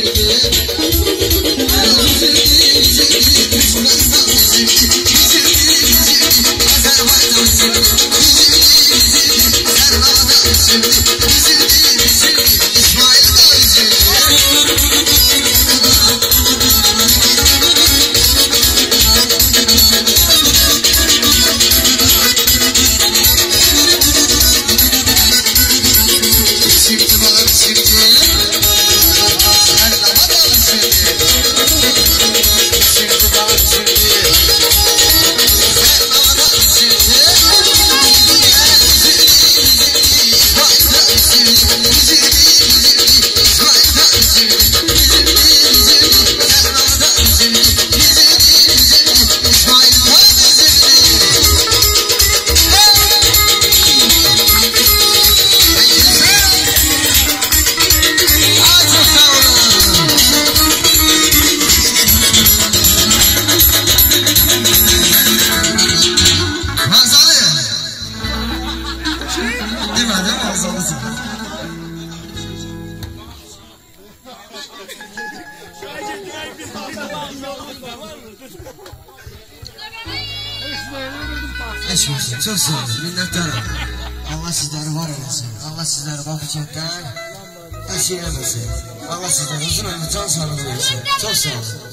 के sıxır. Heç olsun, çox sağ olun, minnətdaram. Allah sizləri var eləsin. Allah sizləri Bakı kənddən hər şey eləməsin. Allah sizləri uzun ömür, can sağlığı versin. Çox sağ olun.